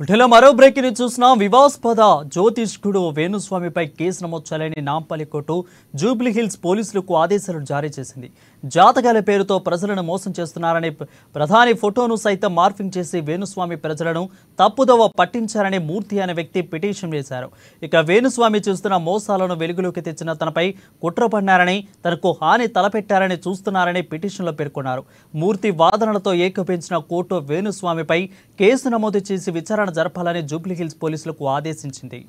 ఇటీవల మరో బ్రేకింగ్ని చూస్తున్నాం వివాస్పద జ్యోతిష్కుడు వేణుస్వామిపై కేసు నమోదు చేయాలని నాంపల్లి కోర్టు జూబ్లీహిల్స్ పోలీసులకు ఆదేశాలు జారీ చేసింది. జాతకాల పేరుతో ప్రజలను మోసం చేస్తున్నారని ప్రధాని ఫోటోను సైతం మార్ఫింగ్ చేసి వేణుస్వామి ప్రజలను తప్పుదోవ పట్టించారని మూర్తి అనే వ్యక్తి పిటిషన్ వేశారు. ఇక వేణుస్వామి చూస్తున్న మోసాలను వెలుగులోకి తెచ్చిన తనపై కుట్రపడినారని తనకు హాని తలపెట్టారని చూస్తున్నారని పిటిషన్లో పేర్కొన్నారు. మూర్తి వాదనలతో ఏకపించిన కోర్టు వేణుస్వామిపై కేసు నమోదు చేసి విచారణ జరపాలని జూబ్లీహిల్స్ పోలీసులకు ఆదేశించింది.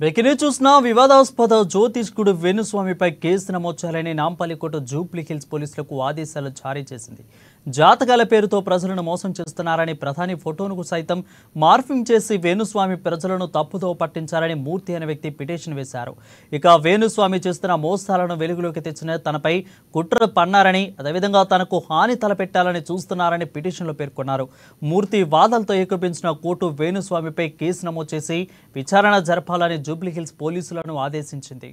వెకిని చూసిన వివాదాస్పద జ్యోతిష్కుడు వేణుస్వామిపై కేసు నమోదు చేయాలని నాంపల్లి కోర్టు జూబ్లీ హిల్స్ పోలీసులకు ఆదేశాలు జారీ చేసింది. జాతకాల పేరుతో ప్రజలను మోసం చేస్తున్నారని ప్రధాని ఫోటోను సైతం మార్ఫింగ్ చేసి వేణుస్వామి ప్రజలను తప్పుతో పట్టించారని మూర్తి అనే వ్యక్తి పిటిషన్ వేశారు. ఇక వేణుస్వామి చేస్తున్న మోసాలను వెలుగులోకి తెచ్చిన తనపై కుట్ర పన్నారని అదేవిధంగా తనకు హాని తలపెట్టాలని చూస్తున్నారని పిటిషన్లో పేర్కొన్నారు. మూర్తి వాదనలతో ఏకపించిన కోర్టు వేణుస్వామిపై కేసు నమోదు చేసి విచారణ జరపాలని జూబ్లీహిల్స్ పోలీసులను ఆదేశించింది.